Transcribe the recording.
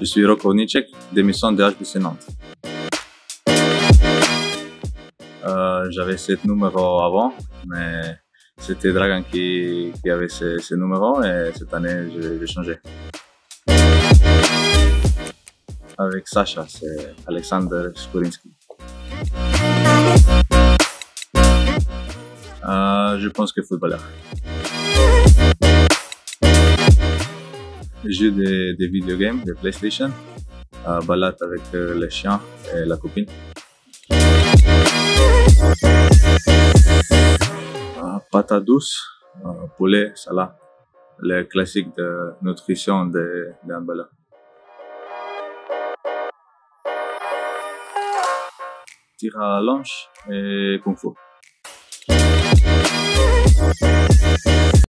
Je suis Roko Nicek, démission de HBC Nantes. Euh, J'avais ce numéro avant, mais c'était Dragan qui, avait ce, ce numéro et cette année, j'ai changé. Avec Sacha, c'est Alexander Skurinski. Euh, je pense que footballeur. Je joue des, des videogames, de PlayStation, euh, balade avec euh, les chiens et la copine. Pâte douce, poulet, salade, le classique de nutrition de, d'un balade. Tir à l'anche et kung fu.